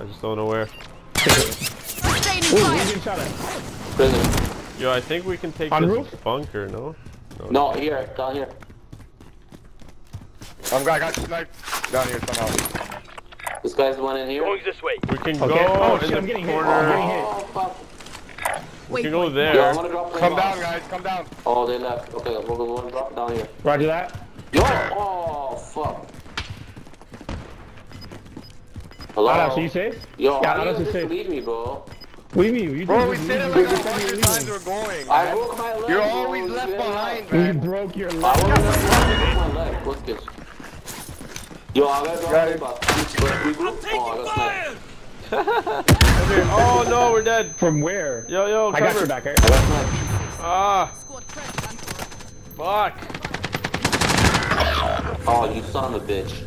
I just don't know where. Sustaining Ooh, fire. he's getting shot at. Prison. Yo, I think we can take On this roof? bunker, no? No, here, down here. I'm I got sniped down here somehow. This guy's the one in here. Going this way. We can Okay. go Oh, in shit, the I'm getting corner. I'm getting hit. Oh, fuck. We Wait, can go wait. Yo, there. I'm drop Come bombs. down, guys. Come down. Oh, they left. Okay, we're gonna drop down here. Roger that. Yo! Oh, fuck. Hello? Aras, are you safe? Yo, Yeah, how do Aras you is just safe. leave me, bro? What do you mean? You Bro, just- we you said it just- like you a just said hundred you times were we're going, I man. broke my leg, You're bro. always You left behind, me? leaving. You broke your I leg. was gonna my leg. What's this? Yo, I gotta drop Got my it. box. Oh, I got oh no, we're dead. From where? Yo, yo, cover. I got your back. I got sniped. Ah, Squad trench and fuck. Oh, you son of a bitch.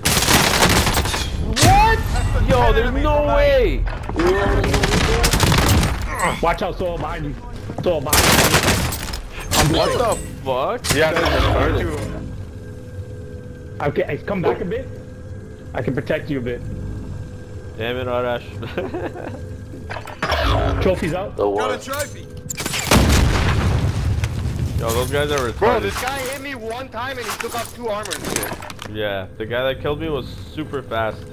What? Yo, there's no way. Watch out, Soul behind you. Soul behind you. I'm What the fuck? Yeah, Retarded. there's two. Okay, come back a bit. I can protect you a bit. Damn it, Arash. Trophies out. The what? trophy. Yo, those guys are retarded. Bro, this guy hit me one time and he took off two armor and shit. Yeah, the guy that killed me was super fast.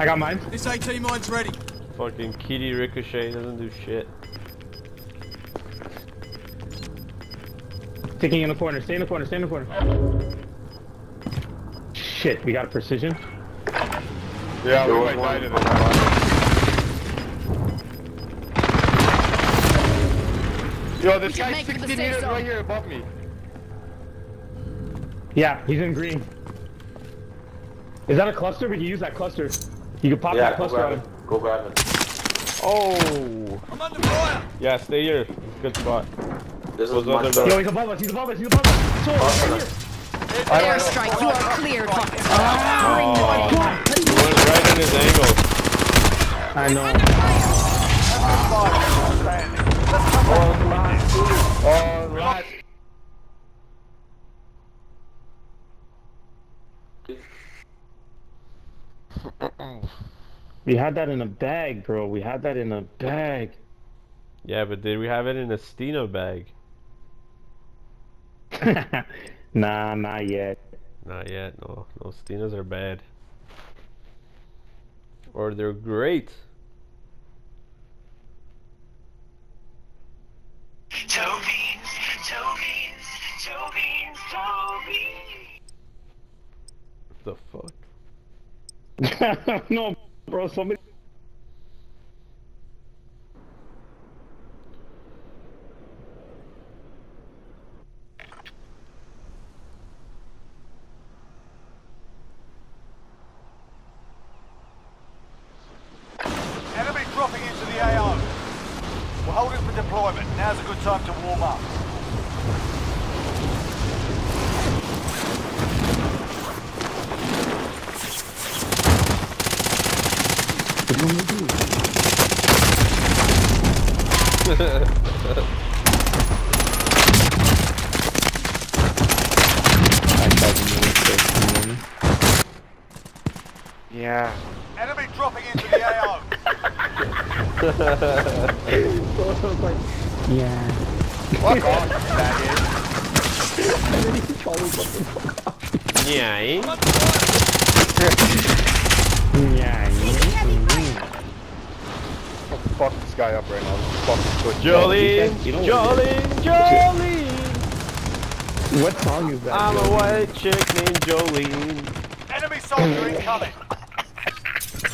I got mine. This AT mine's ready. Fucking Kitty Ricochet doesn't do shit. Sticking in the corner. Stay in the corner. Stay in the corner. Shit, we got a precision. Yeah, we There might was die to this one. Yo, this guy's make the 60 safe meters zone. right here above me. Yeah, he's in green. Is that a cluster? We can use that cluster. You can pop Yeah, that go on grab him. it. Go grab it. Oh! I'm under fire. Yeah, stay here. Good spot. This Those is other. Yo, he's above us. He's above us. He's above us. Soul, right here. Airstrike, you are cleared. Oh, you oh. went right in his angle. I know. Oh, We had that in a bag, bro. We had that in a bag. Yeah, but did we have it in a Stino bag? nah, not yet. Not yet. No, no Stinas are bad. Or they're great. Tobies, Tobies, Tobies, Tobies. The fuck? no, bro. Somebody. Enemy dropping into the AO. We're holding for deployment. Now's a good time to warm up. Yeah. Enemy dropping into the AO. Yeah. Fuck off, faggot. Yeah. eh? Yeah. Fuck this guy up right now. This is fucking good. Jolene, what Jolene, Jolene. What song is that? I'm a white chick named Jolene. Enemy soldier incoming.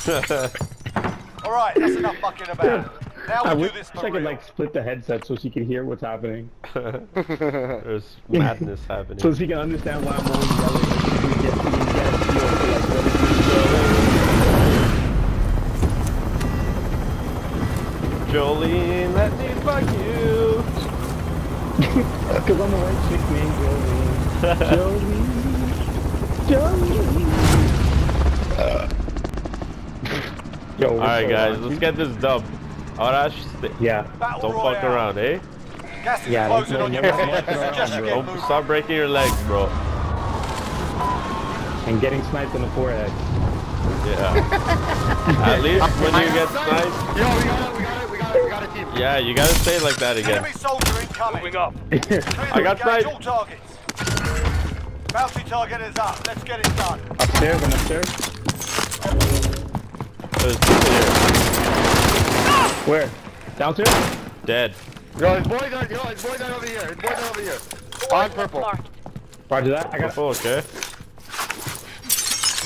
Alright, that's enough fucking about. Now I we'll wish do this I for could like split the headset so she can hear what's happening. There's madness happening. So she can understand why I'm always yelling. She can get, she can get a feel for like what it is. Jolene, let me fuck you. Cause I'm a white chick named Jolene. Jolene. Jolene. Uh, Yo, Alright, guys, Rocky? let's get this dub. Arash, Yeah. Battle don't fuck around, eh? Gas is Yeah, closing don't- on your don't right. fuck around, Suggest you bro. get Don't moving. stop breaking your legs, bro. And getting sniped in the forehead. Yeah. At least when you get sniped. Yo, we got it, we got it, we got it, we got a team. Yeah, you gotta say it like that again. Enemy soldier incoming. Moving up. I got sniped. all targets. Bounty target is up. Let's get it done. Upstairs, I'm upstairs. There's people here. Where? Downstairs? Dead. Yo, his boys are, yo, his boys are over here, his boys are over here. On purple. Roger that. I got Purple, okay.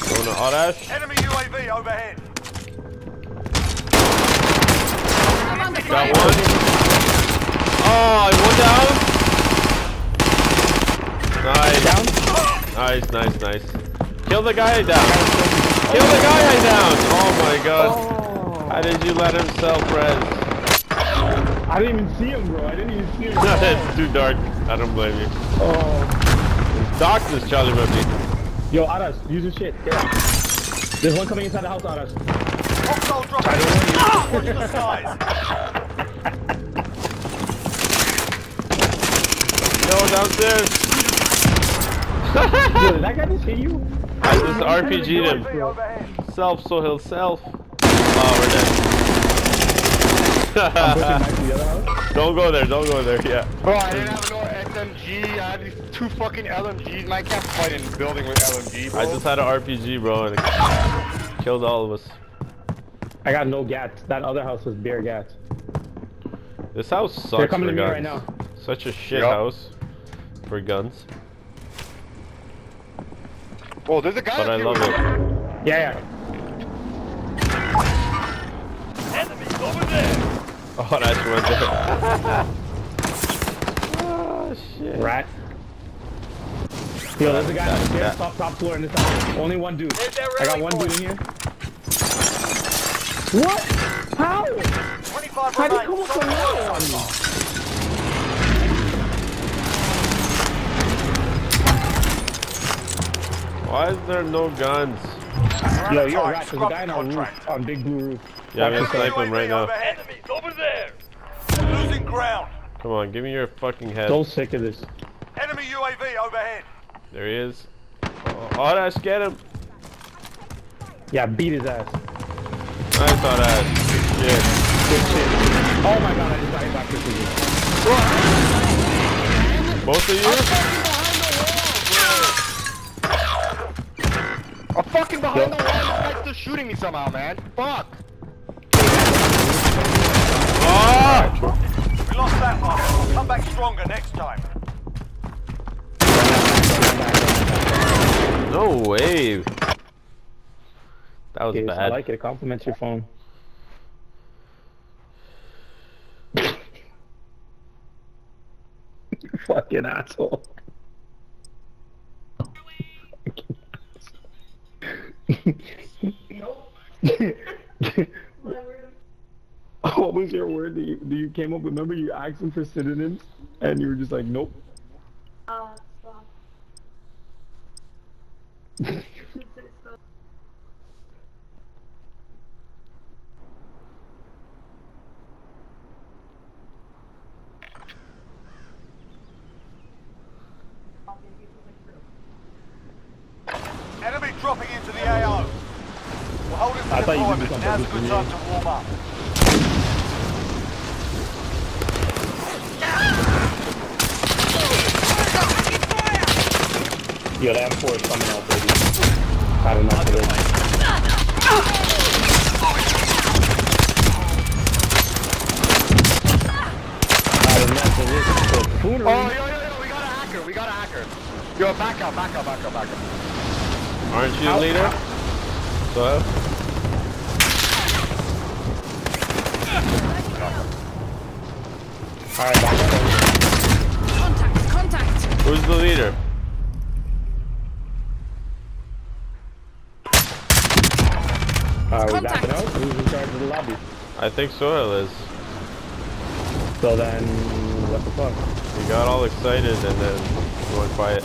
Going to Odash. Enemy UAV overhead. I'm under Got fire. one. Ah, oh, one down. Nice. down. Nice, nice, nice. Kill the guy down. Kill the guy down. Oh my god. Oh. How did you let him self-res? I didn't even see him, bro. I didn't even see him. it's too dark. I don't blame you. Oh. Darkness, Charlie Murphy. Yo, Aras, use your shit. Get out. There's one coming inside the house, Aras. Hostile dropping. Watch the skies. No, downstairs. Yo, did that guy just hit you? I just RPG'd him. Self, so he'll self. Oh, we're dead. back to the other house. don't go there, don't go there, yeah. Bro, I didn't have no SMG, I had these two fucking LMGs, and I can't fight in a building with LMG, bro. I just had an RPG, bro, and it killed all of us. I got no gats. That other house was bare gats. This house sucks They're coming for to me right now. Such a shit Yup. house for guns, Oh, there's a guy but up I here love with- it. Yeah, yeah. Oh, that's went there. oh, shit. Rat. Yo, there's a guy That- upstairs, that- top, top floor in this house. Only one dude. I got one dude in here. What? How? 25 How'd he come up Solid alone? work so Why is there no guns? We're Yo, you're time. right. There's a guy the on our roof, on um, big blue roof. Yeah, I'm gonna snipe him right now. overhead. over there. Losing ground. Come on, give me your fucking head. So sick of this. Enemy UAV overhead. There he is. Oh, Odash, get him. Yeah, beat his ass. Nice, Odash. Shit. Good shit. Oh my god, I just got hit by precision. Both of you? I'm fucking behind the wall, this guy's still shooting me somehow, man. Fuck! Oh! We lost that one. We'll come back stronger next time. No way. That was Okay, I bad. like it. It compliments your phone. Fucking asshole. what was your word that you, that you came up with? Remember you asked him for synonyms and you were just like, nope. Uh, stop. Enemy dropping into the AO. We're holding for I thought you did deployment. Now's a good time to warm up. Yo, that M4 is coming out, baby. I don't know for this. I don't know for this. So, Poonery. Oh, yo, yo, yo, we got a hacker, we got a hacker. Yo, back up, back up, back up, back up. Aren't you the leader? So? Alright, back. Contact, contact. Who's the leader? Are we Contact. backing out? Who's in charge of the lobby? I think Soil is. So then, what the fuck? He got all excited and then went quiet.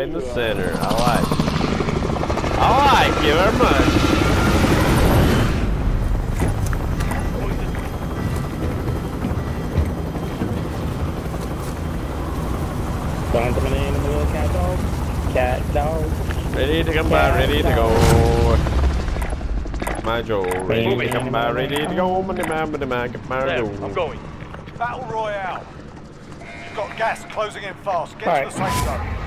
Right in the center. I like. I like you very much. Found the name of the little cat dog. Cat dog. Ready to come by, ready to go. My Joe, ready to come by, ready to go. Money man, money man, get my Joe. I'm going. Battle Royale. You've got gas closing in fast. Get Alright. to the safe zone.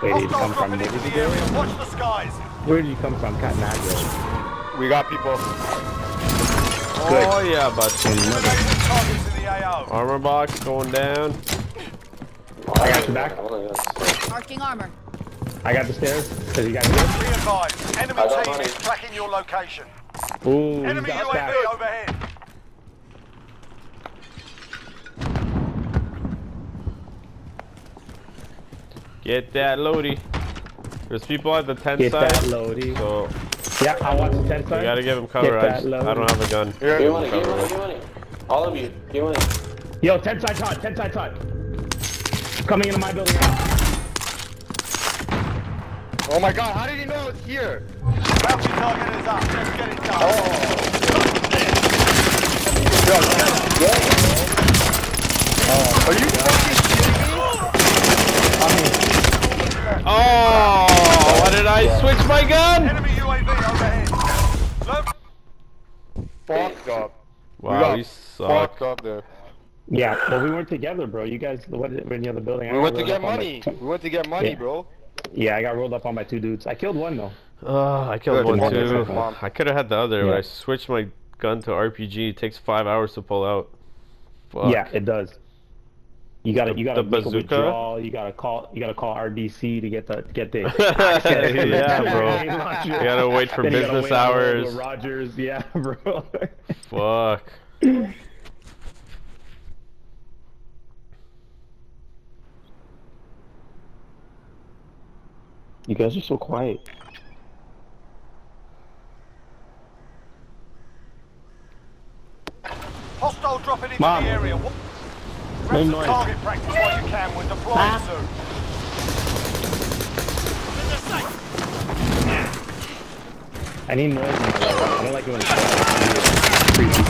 Where did you come from? Where did you the go? area. Watch the skies. Where did you come from, Cotton Eye We got people. Oh yeah, but Remaining targets in the AO. armor box going down. I got your back. Oh. Marking armor. I got the stairs. So you guys good? Be advised. Enemy I team is tracking your location. Ooh, Enemy got UAV back. overhead. Get that loady. There's people at the tent Get side, that loady. so Yeah, I want the tent side. You gotta give them cover. I, just, I don't have a gun. Here. Give me money, give me money, give me money. All of you, give me money. Yo, 10 side Todd, 10 side Todd. Coming into my building. Oh my god, how did you know it's here? Bounty target is up. Let's get it done. Are you fucking kidding me? Oh, why did I switch my gun? Enemy UAV overhead. Look, Fucked up. Wow, got we suck. Fucked up there. Yeah, well, we weren't together, bro. You guys what, were in the other building. We went to get up on by money. two- We went to get money, Yeah. bro. Yeah, I got rolled up on by two dudes. I killed one, though. Oh, I killed Good. one too. I could have had the other, but I switched my gun to RPG. It takes five hours to pull out. Fuck. Yeah, it does. You gotta, The- you gotta the make a withdrawal. You gotta call, you gotta call RDC to get the get the. yeah, bro. You You gotta wait for business hours. Rogers, yeah, bro. Fuck. you guys are so quiet. hostile dropping into Mom. the area. Wa- No noise. target practice while you can. We're deploying ah. soon. I need noise. I don't like it when it's creepy.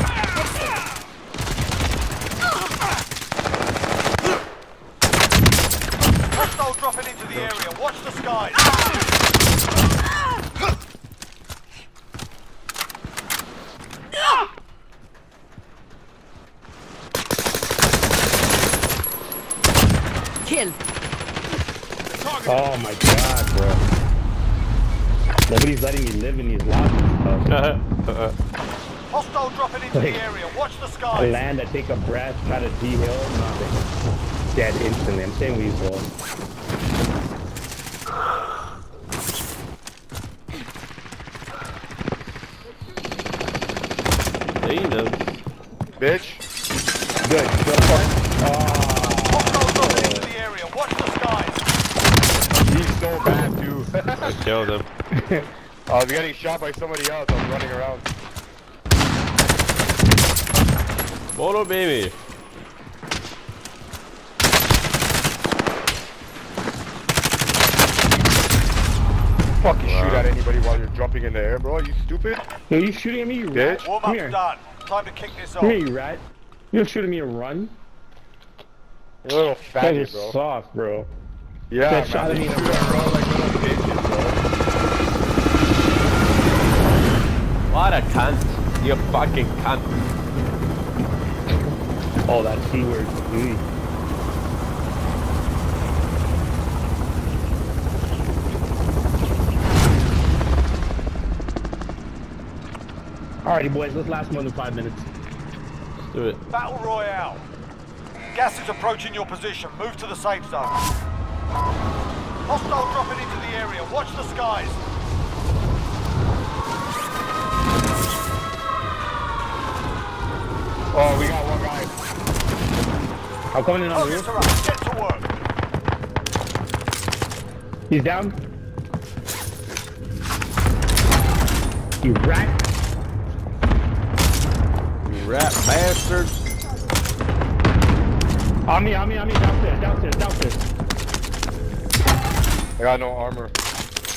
Hostile dropping into the area. Watch the skies. Kill. Oh my god, bro. Nobody's letting me live in these lobbies. Bro. Uh-huh. Hostile dropping into Like, the area. Watch the I land, I take a breath, try to de-hill, nothing. Dead instantly. I'm staying weasel. Damn. Bitch. Good. Good. Hostile dropping into the area. Watch the skies. He's so bad, too. I killed him. I was by somebody else. I was running around. Moto baby. Fucking shoot Wow. at anybody while you're jumping in the air, bro. you stupid? Yo, you shooting at me, you rat? Bitch. Warm Come up's here. done. Time to kick this off. Come here, you rat. You're shooting me a run? You little You guys faggot, are bro. soft, bro. Yeah, That shot at me They in the shoot at bro like little bitches, bro. What a cunt. You fucking cunt. Oh, that C word. Mm. Alrighty, boys, let's last more than five minutes. Let's do it. Battle Royale. Gas is approaching your position. Move to the safe zone. Hostile dropping into the area. Watch the skies. Oh, we got one guy. I'm coming in on the Targets roof. Get to work. He's down. You rat. You rat bastards. On me, on me, on me. Downstairs, downstairs, downstairs. I got no armor.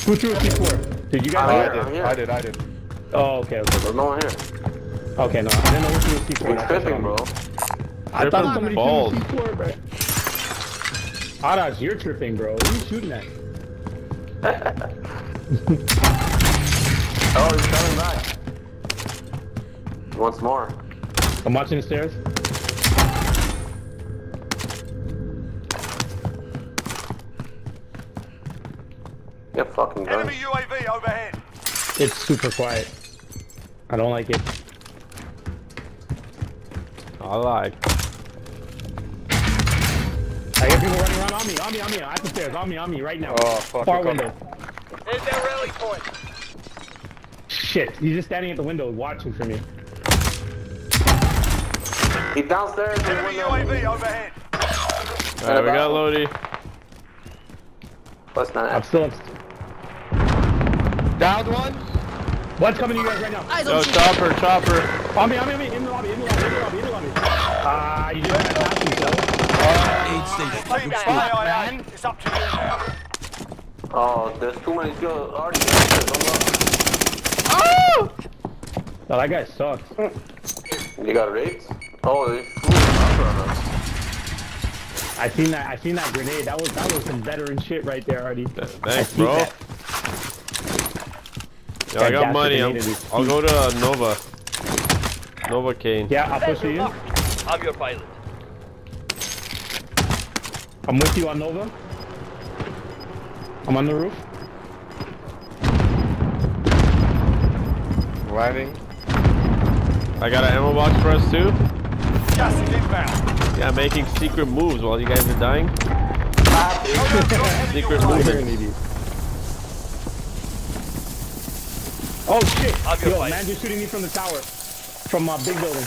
Who threw a C4? Did you guys I'm do here, it? I'm here. I did, I did. Oh, okay, okay. There's no one here. Okay, no, I didn't know who threw a C4. We're That's tripping, what bro. I thought Tripping somebody balls. threw a C4, bro. Arash, you're tripping, bro. What are you shooting at? Oh, he's coming back. Once more. I'm watching the stairs. Get fucking gun. Enemy UAV overhead. It's super quiet. I don't like it. I like. I hear people running around on me, on me, on me, at the stairs, on me, on me, right now. Oh, fuck, Far window. Here's their rally point. Shit, he's just standing at the window watching for me. He's downstairs in the Enemy window. UAV overhead. Alright, we got Lodi. What's I'm that? still up. Downed one. What's coming to you guys right now? Eyes Yo, on G. chopper, chopper. On me, on me, on me, in the lobby, in the lobby, in the lobby, in the lobby. Ah, you didn't have to ask me, so. Team KIA. It's up to you. Oh, there's too many skills. Already downstairs. Don't Oh, that guy sucks. You got rates? Oh, they flew on us. I seen that. I seen that grenade. That was that was some veteran shit right there, Artie. Thanks, bro. that. Yo, I got money. I'm, grenade is I'll go to uh, Nova. Nova Kane. Yeah, I'll push you. I'm your pilot. I'm with you on Nova. I'm on the roof. Landing. I got an ammo box for us too. Gas is inbound. Yeah, making secret moves while you guys are dying. Secret You're movements. Oh shit! I'll be Yo, man, you're shooting me from the tower, from my big building.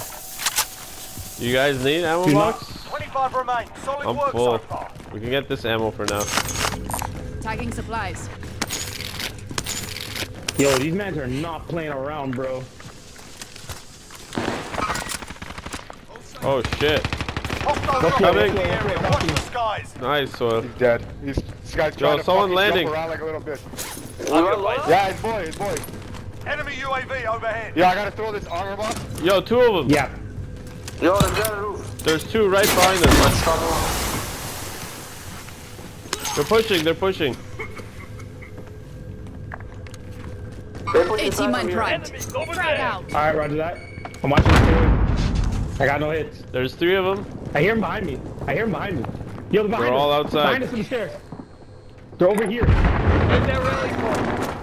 You guys need ammo Do not- 25 remain. Solid I'm work full. so far. We can get this ammo for now. Tagging supplies. Yo, these mans are not playing around, bro. Oh shit. Hostile Let's dropping go, in let's the go, area. Watch the skies. Nice soil. He's dead. He's, this guy's Yo, trying to someone fucking landing. jump around like a little bitch. I'm your pilot. Yeah, his boy, his boy. Enemy UAV overhead. Yeah, I gotta throw this armor box. Yo, two of them. Yeah. Yo, there's got a roof. There's two right behind us. Come on. They're pushing. They're pushing. They put 18 mine primed. Over Frag out. All right, roger that. I'm watching the. I got no hits. There's three of them. I hear him behind me. I hear him behind me. Yo, they're behind They're us. all outside. Behind us in the stairs. They're over here. Here's their rally point.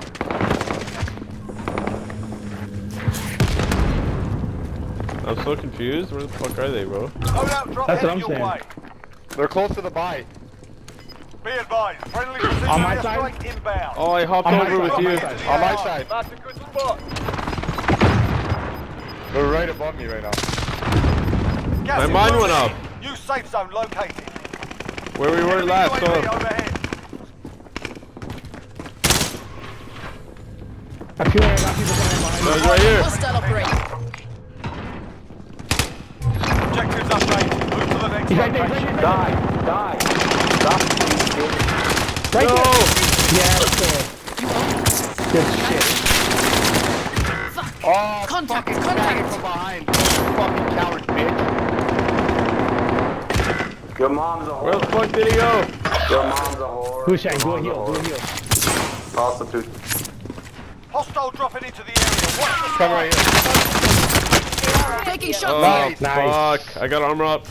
I'm so confused. Where the fuck are they, bro? Loadout drop That's what I'm saying. way. They're close to the buy. Be advised. Friendly precision On my side? inbound. Oh, I hopped On over side, with on you. side. On my side. That's a good spot. They're right above me right now. Gas My is mine went up. New safe zone located. Where we were last. UAV overhead. I feel like I got people coming behind me. right here. He's right there, he's location. right there. Die, die. Stop. Right No. there. Yeah, that's it. Good shit. Oh, Contact, fucking contact. stabbing from behind. Fucking coward bitch. Your mom's a whore. Where the whore. fuck did he go? Your mom's a whore. Who's Shang? Your Do a mom's heal, do a whore. heal. Prostitute. Hostile dropping into the area. Watch the Come right here. Taking Oh, shots. Nice. fuck. I got armor up.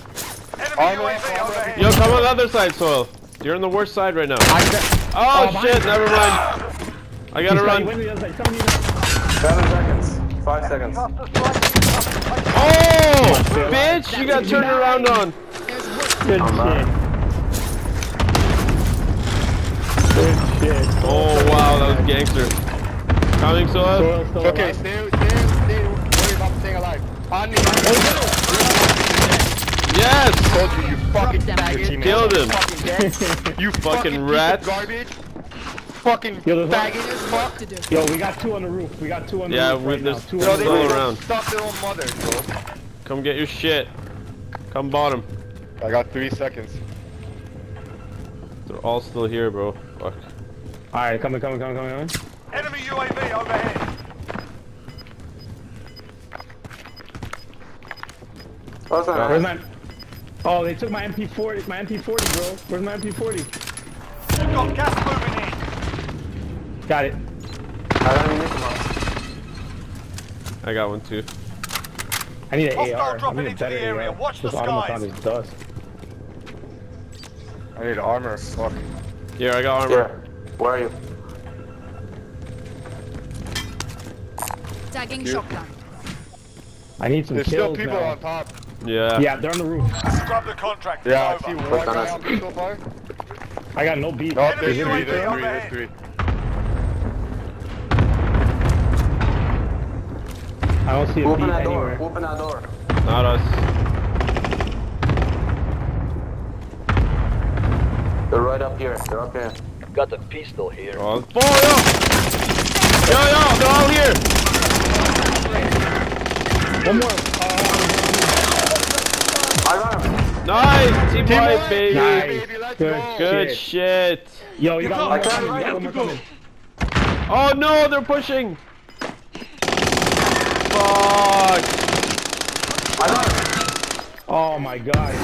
Enemy UAV overhead. Yo, come on the other side, Soil. You're on the worst side right now. Oh, oh, shit, never mind. I gotta He's run. Wait, the other side. Somebody else. Seven seconds. Five seconds. Oh, bitch, you got turned around on. There's work. Good oh, shit. Good shit. Oh, wow, that was gangster. Coming, Soil. Soil Okay, alive. stay, stay, stay. Worry about staying alive. On me. Oh, Yes! Told you, you fucking them. faggot. Killed him. Fucking. You Fucking rat. Garbage. Fucking Yo, faggot as fuck. Yo, we got two on the roof. We got two on the Yeah, roof we- right there's- Two Yo, on the all roof. around. Stop their own mother, bro. Come get your shit. Come bottom. I got three seconds. They're all still here, bro. Fuck. Alright, coming, coming, coming, coming, coming. Enemy UAV overhead. What's that? Where's my... Oh, they took my MP40, my MP40, bro. Where's my MP40? You've got gas moving in. Got it. I don't need to know. I got one too. I need an Hostile AR. I need a into the better area. AR. Watch the This automaton skies. is dust. I need armor. Fuck. Here, I got armor. Yeah. Where are you? Tagging shotgun. I need some There's still people now. on top. Yeah. Yeah, they're on the roof. Grab the contract. Yeah, I see one guy on me so far. I got no beat. No, there's three, there's three, there's three. I don't see a Open beat that door. anywhere. Open that door. Not us. They're right up here. They're up here. Got the pistol here. Oh, oh, yo! Yo, yo, they're all here! One more. Nice! Team fight, baby! Nice. Baby, let's Good go. Good shit. shit! Yo, you got one I more can't coming. You got run. one more coming. Oh no, they're pushing! Fuck! I got him. Oh my god.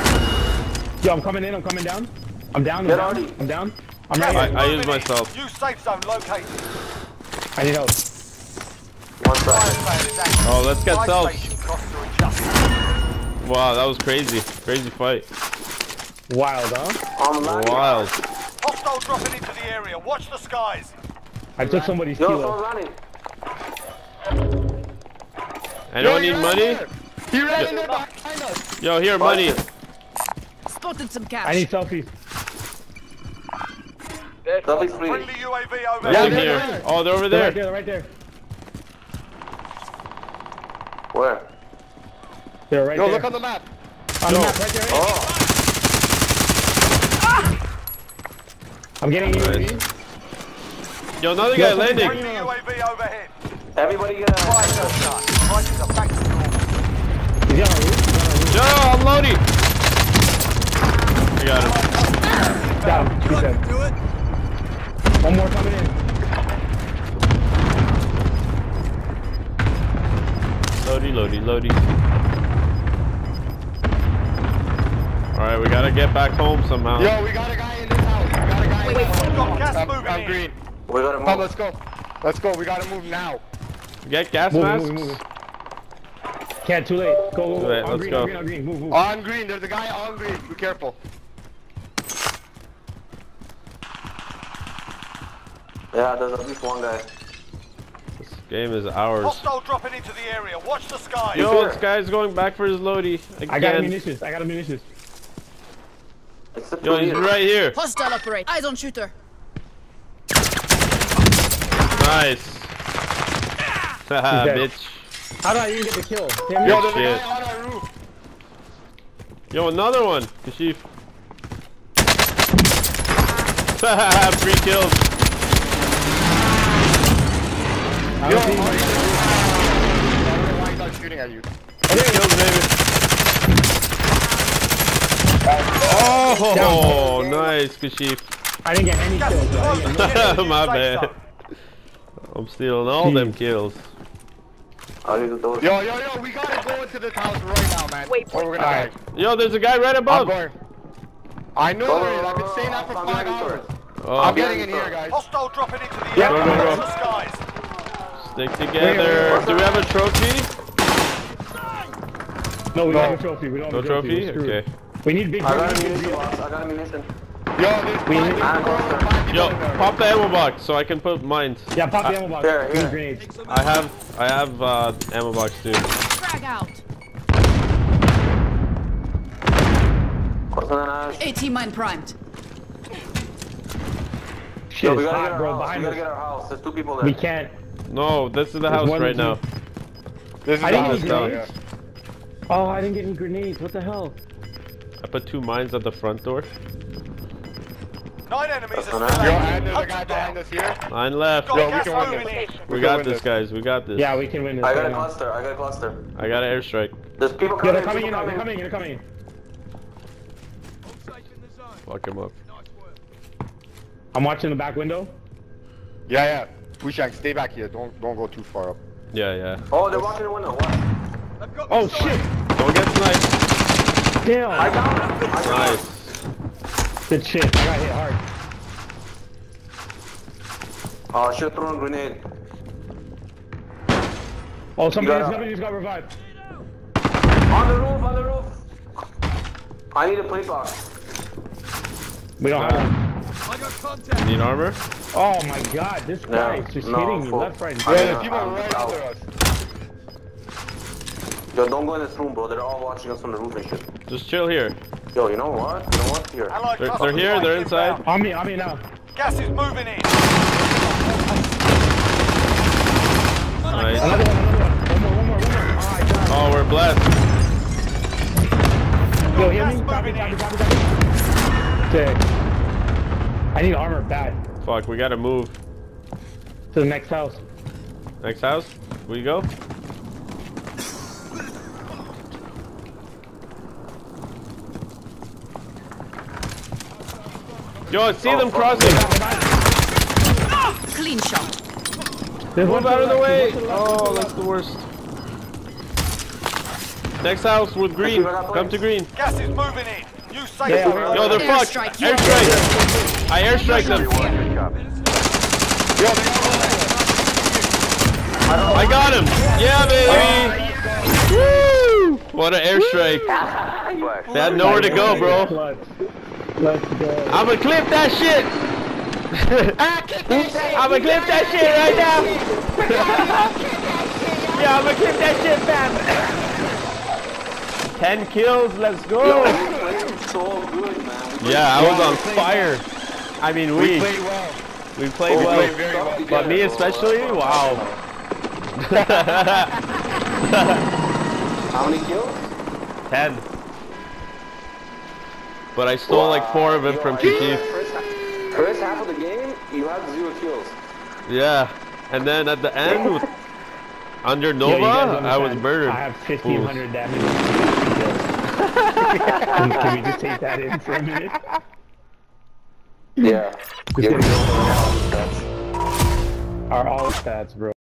Yo, I'm coming in. I'm coming down. I'm down. I'm Get down. already. I'm down. I'm Gas right is I- I use myself. New safe zone located. I need help. One Fire second. fan is active. Oh, let's get Fire self. station costs are adjusted. Wow, that was crazy. Crazy fight. Wild, huh? I'm lagging. Wild. Hostile dropping into the area. Watch the skies. I took somebody's Yo, kilo. someone's running. Anyone Yo, need money? He ran in there behind us. Yo, here, money. Spotted some cash. I need selfies. Selfie's free. Friendly UAV Nothing overhead. they're here. there. Oh, they're over They're right there. there. Right there. Where? They're right Yo, there. look on the map. On the map, right there. Oh. I'm getting you. Nice. Yo, another guy landing. UAV overhead. Everybody get a... sale start. Prices are back to normal. He's on the roof. He's on the roof. Yo, I'm loading. I got him. Got him. He's dead. Do it. One more coming in. Loady, loady, loady. Alright, we gotta get back home somehow. Yo, we got a got a guy in this house. Got gas I'm, moving I'm in. green. We gotta Come, move. let's go. Let's go. We gotta move now. Get gas Moving, masks. moving, moving. Can't, too late. Go, go, Too go. late, on let's green, go. on green, on green. Move, move. On green. There's a guy on green. Be careful. Yeah, there's at least one guy. This game is ours. Hostile dropping into the area. Watch the skies. Yo, this guy's going back for his loady again. I got munitions. I got ammunitions. Except Yo, he's here. right here. Hostile operate. Eyes on shooter. Nice. Haha, dead. bitch. How did I even get the kill? Damn Yo, it. there's a guy on our roof. Yo, another one. Kashif. Haha, Three kills. Yo, see on. I don't know why he's not shooting at you. Three kills, baby. Oh, nice, Kashif. I didn't get any kills. is though. I didn't get closing. Get to the My bad. I'm stealing all them hmm. kills. I'll use. Yo, yo, yo, we gotta go into this house right now, man. Wait, or we're gonna die. Yo, there's a guy right above. I know Go, there is. I've been go, saying that for I'm five hours. Oh, I'm getting in here, guys. Hostile dropping into the Yeah, area. go, go, go. the skies. Stick together. Do we have a trophy? No, we don't have a trophy. We don't No have a trophy. trophy? Okay. We need big I got a trophy. munition box. I got a munition. Yo, there's We- five people going, cluster. five people Yo, in there. pop the ammo box so I can put mines. Yeah, pop the ammo box. There, We here. grenades. I have, I have uh, ammo box too. Frag out. What's in that ash? AT mine primed. Shit, Yo, we gotta hot, get our bro. house. We Behind gotta get our house. There's two people there. We can't. No, this is the house right now. This is I the house get down grenades. here. Oh, I didn't get any grenades. What the hell? I put two mines at the front door. Nine enemies That's are an still ash. Yo, there's a guy behind us here. Nine left. Yo, we can win this. We We got this, guys. We got this. Yeah, we can win this. I got a cluster. I got a cluster. I got an airstrike. There's people Yeah, coming. they're coming in. They're coming in. They're coming in. Fuck him up. I'm watching the back window. Yeah, yeah. Pushank, stay back here. Don't don't go too far up. Yeah, yeah. Oh, they're watching the window. What? Oh shit! Don't get sniped. Damn! I got him. I got him. Nice. Good shit. I got hit hard. Oh, I should have thrown a grenade. Oh, somebody, got- somebody just got revived. On the roof, on the roof. I need a plate box. We don't have one. Need armor? Oh my god, this guy is just no, hitting me left, right, and I Yeah, center. know, there's people I'm right out. under us. Yo, don't go in this room, bro. They're all watching us from the roof and shit. Just chill here. Yo, you know what? You know what? Here. Allied They're, they're here. They're inside. inbound. On me, on me now. Gas is moving in. Nice. Another one, another one. One more, one more, one more. Oh, Oh, we're blessed. Yo, hear me? gas Copy, copy, copy, copy. Sick. I need armor bad. Fuck, we gotta move. To the next house. Next house? We go? Yo, I see them crossing. Clean shot. There's Move out of the way. there's one to left, Oh, that's the worst. Next house with green. Come to green. Gas is moving in. Use safe Yeah, zone. we're- Yo, they're fucked. Airstrike. Airstrike. I airstrike them. Yo, they got I got him. Yeah, baby. Woo! What an airstrike. They had nowhere to go, bro. Clutch. Let's go. I'ma clip that shit. I'ma clip that shit right now. yeah, I'ma clip that shit, fam. Ten kills, let's Yo, go. we so good, man. Yeah, I was on fire. I mean, we We played well. we played well, very well. but me especially, wow. How many kills? Ten. But I stole like four of them Yo, from I- Kiki. First, first half of the game, you had zero kills. Yeah, and then at the end, with, under Nova, you guys I was understand? murdered. I have 1500 damage. can, can we just take that in for a minute? Yeah. Just Yeah. gonna our all stats, bro.